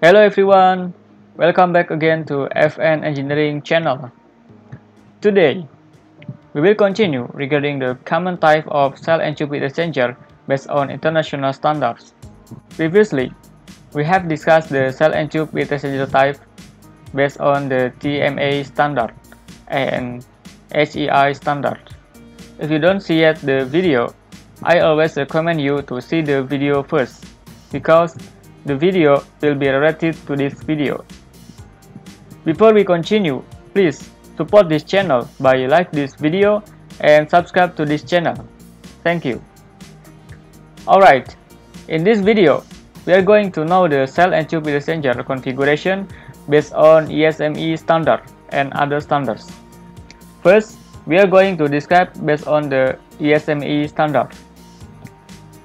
Hello everyone, welcome back again to FN Engineering channel. Today, we will continue regarding the common type of shell and tube heat exchanger based on international standards. Previously, we have discussed the shell and tube heat exchanger type based on the TEMA standard and HEI standard. If you don't see yet the video, I always recommend you to see the video first because the video will be related to this video. Before we continue, please support this channel by like this video and subscribe to this channel. Thank you. Alright, in this video, we are going to know the shell and tube exchanger configuration based on ASME standard and other standards. First, we are going to describe based on the ASME standard.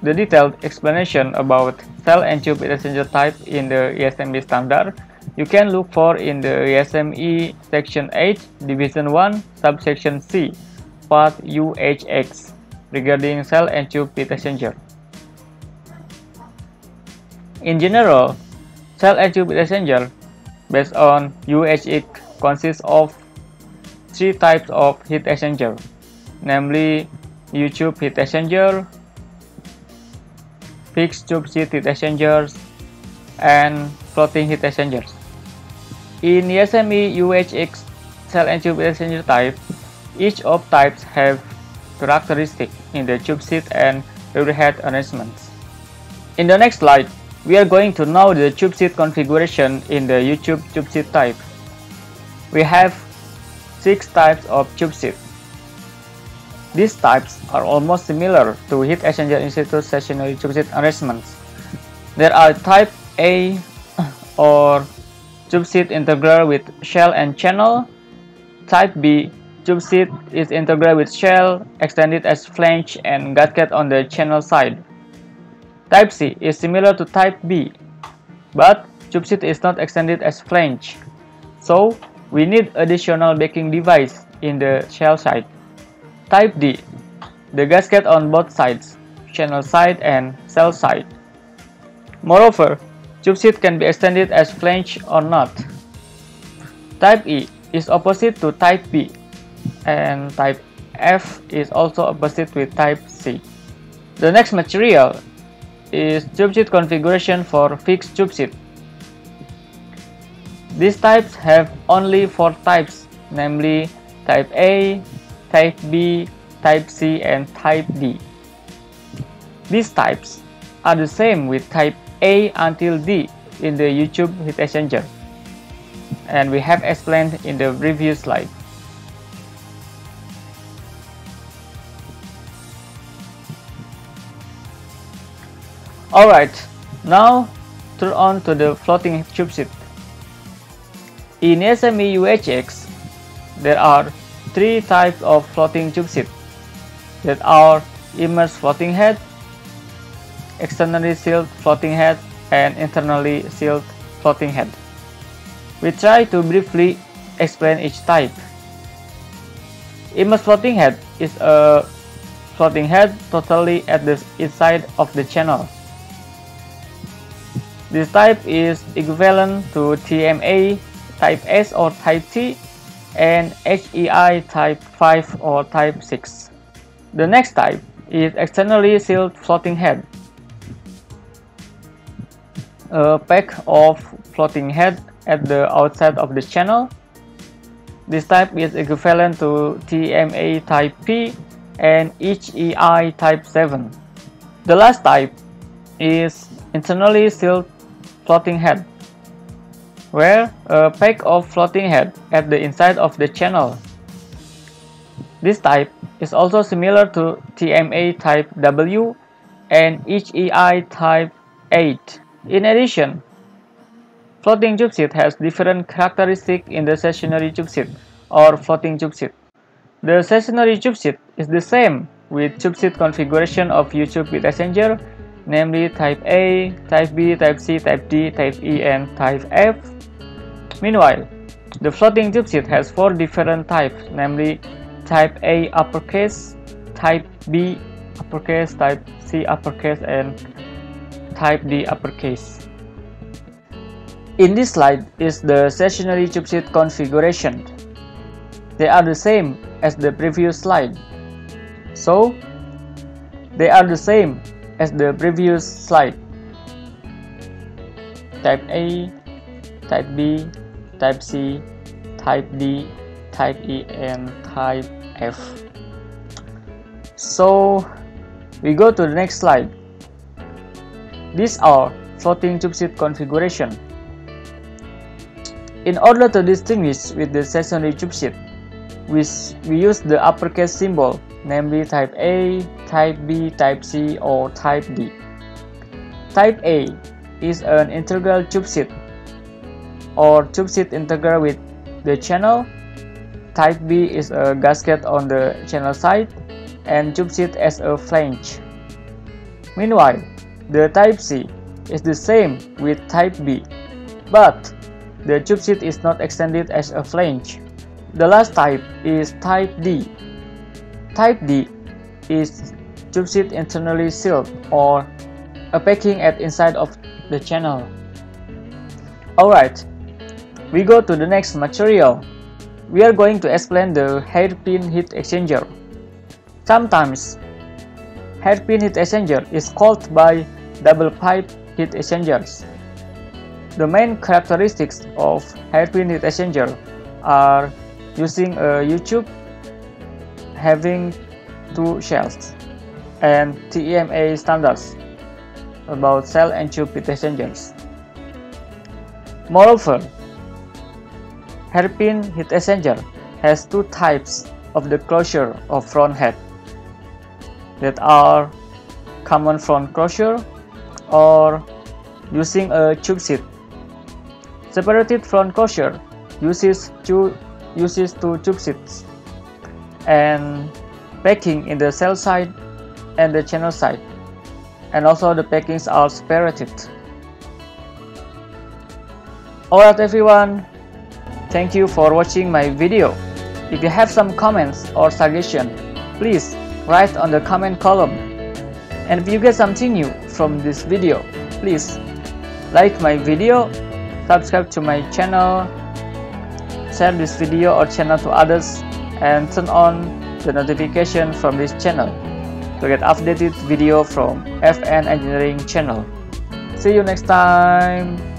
The detailed explanation about shell and tube heat exchanger type in the ASME standard you can look for in the ASME section 8 division 1 subsection C part UHX regarding shell and tube heat exchanger. In general, shell and tube heat exchanger based on UHX consists of three types of heat exchanger, namely U-tube heat exchanger, fixed tube heat exchangers, and floating heat exchangers. In ASME UHX shell and tube exchanger type, each of types have characteristics in the tubesheet and rear arrangements. In the next slide, we are going to know the tubesheet configuration in the U-tube tubesheet type. We have six types of tubesheet. These types are almost similar to heat exchanger institute stationary tubesheet arrangements. There are type A or seat integral with shell and channel. Type B seat is integral with shell extended as flange and gasket on the channel side. Type C is similar to type B, but seat is not extended as flange. So, we need additional backing device in the shell side. Type D. The gasket on both sides, channel side and shell side. Moreover, tubesheet can be extended as flange or not. Type E is opposite to type B, and type F is also opposite with type C. The next material is tubesheet configuration for fixed tubesheet. These types have only four types, namely type A, type B, type C, and type D. These types are the same with type A until D in the U-tube heat exchanger, and we have explained in the previous slide. Alright, now turn on to the floating tubesheet. In ASME UHX, there are three types of floating seat that are immersed floating head, externally sealed floating head, and internally sealed floating head. We try to briefly explain each type. Immersed floating head is a floating head totally at the inside of the channel. This type is equivalent to TEMA type S or type T and HEI type 5 or type 6. The next type is externally sealed floating head. A pack of floating head at the outside of the channel. This type is equivalent to TEMA type P and HEI type 7. The last type is internally sealed floating head, where a pack of floating head at the inside of the channel. This type is also similar to TEMA type W and HEI type 8. In addition, floating tubesheet has different characteristics in the stationary tubesheet or floating tubesheet. The stationary tubesheet is the same with tubesheet configuration of U-tube heat exchanger namely type A, type B, type C, type D, type E, and type F. Meanwhile, the floating seat has four different types, namely type A uppercase, type B uppercase, type C uppercase, and type D uppercase. In this slide is the stationary chipset configuration. They are the same as the previous slide. So, they are the same as the previous slide. Type A, Type B, Type C, Type D, Type E, and Type F. So, we go to the next slide. These are floating chipset configuration. In order to distinguish with the stationary chipset, we, we use the uppercase symbol, namely type A, type B, type C, or type D. Type A is an integral tube chipset or chipset integral with the channel. Type B is a gasket on the channel side and chipset as a flange. Meanwhile, the Type C is the same with Type B, but the chipset is not extended as a flange. The last type is Type D. Type D is chipset internally sealed or a packing at inside of the channel. Alright, we go to the next material. We are going to explain the hairpin heat exchanger. Sometimes, hairpin heat exchanger is called by double pipe heat exchangers. The main characteristics of hairpin heat exchanger are using a U-tube having two shells and TEMA standards about shell and tube heat exchangers. Moreover, hairpin heat exchanger has two types of the closure of front head that are common front closure or using a tubesheet. Separated front closure uses two uses two tubesheets and packing in the shell side and the channel side and also the packings are separated. Alright everyone, thank you for watching my video. If you have some comments or suggestion, please write on the comment column. And if you get something new from this video, please like my video, subscribe to my channel, share this video or channel to others and turn on the notification from this channel to get updated video from FN Engineering channel. See you next time.